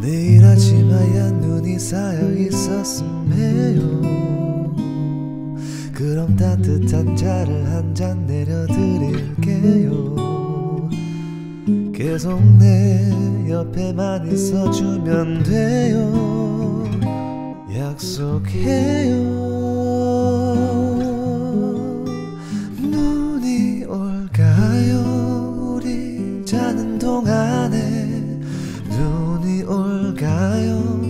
내일 아침 하얀 눈이 쌓여 있었음에요. 그럼 따뜻한 차를 한 잔 내려드릴게요. 계속 내 옆에만 있어주면 돼요. 약속해요. 눈이 올까요? 우리 자는 동안에 눈이 올까요?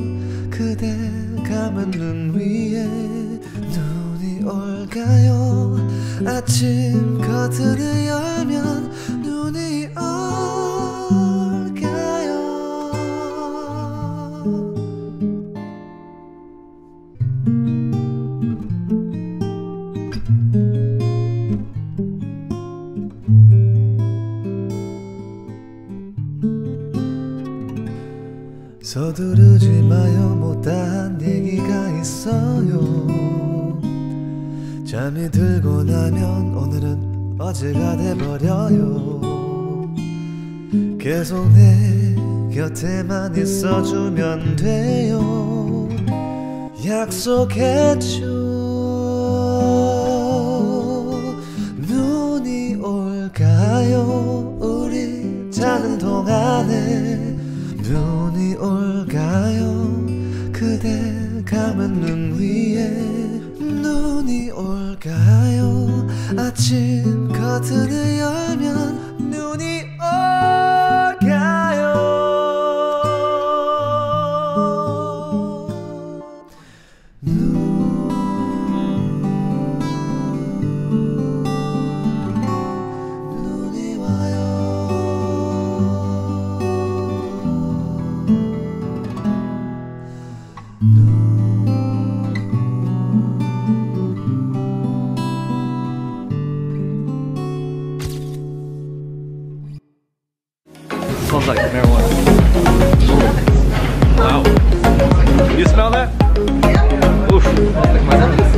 그대 감은 눈 위에 눈이 올까요? 아침 커튼을 열 서두르지 마요. 못다한 얘기가 있어요. 잠이 들고 나면 오늘은 어제가 돼버려요. 계속 내 곁에만 있어주면 돼요. 약속했죠 올까요. 그대 감은 눈 위에 눈이 올까요? 아침 커튼을 열면 Smells like marijuana. Wow. You smell that? Oof.